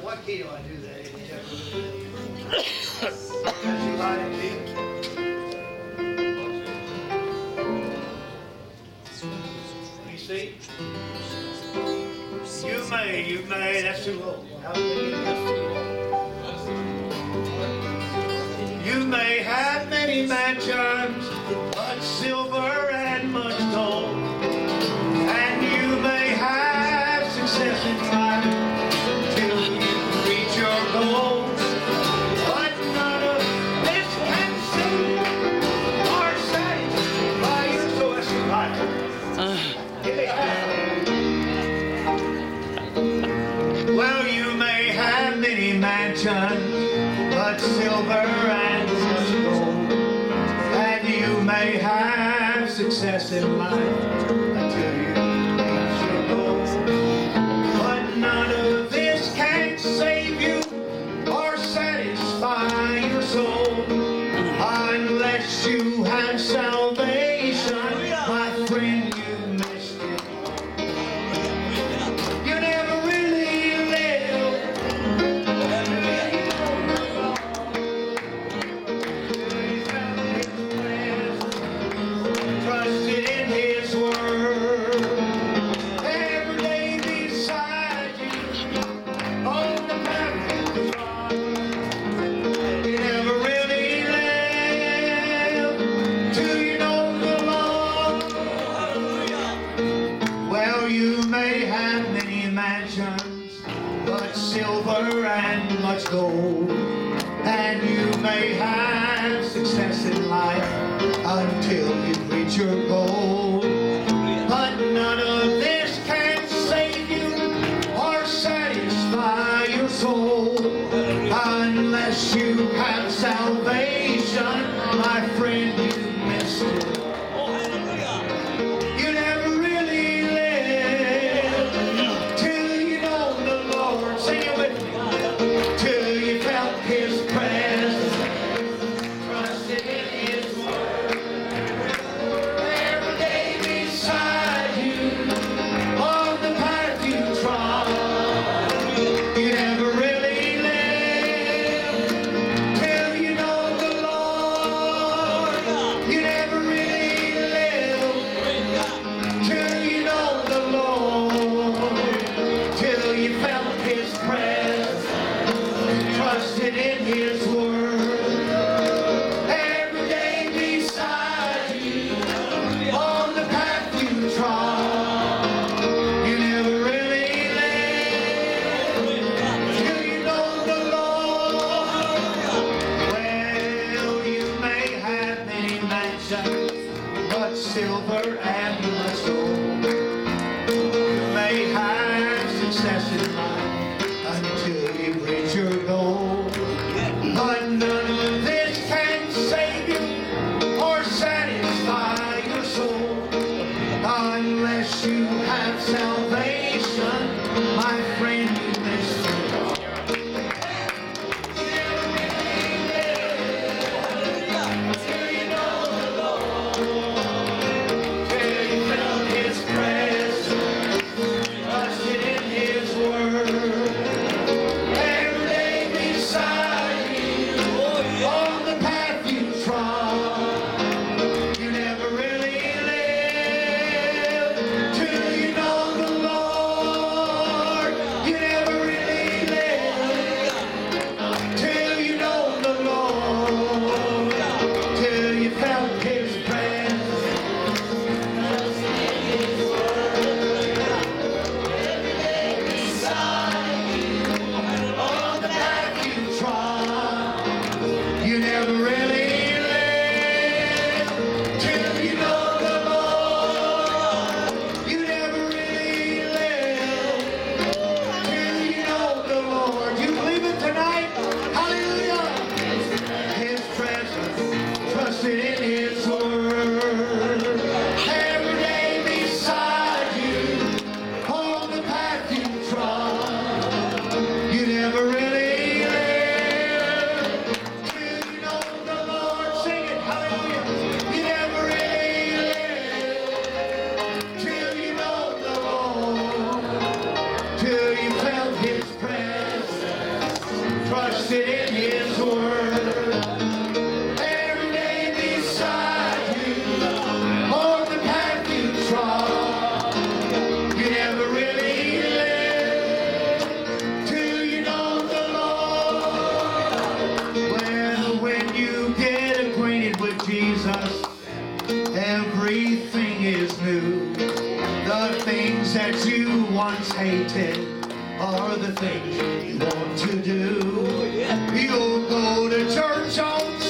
what, why can't I do that? You. You see? You may, you may, that's too low. You may have many mansions. success in life you your. But none of this can save you or satisfy your soul unless you have sound. And you may have success in life until you reach your goal. But none of this can save you or satisfy your soul unless you have salvation. My friend, you missed it. silver ambulance. once hated are the things you want to do. You'll go to church on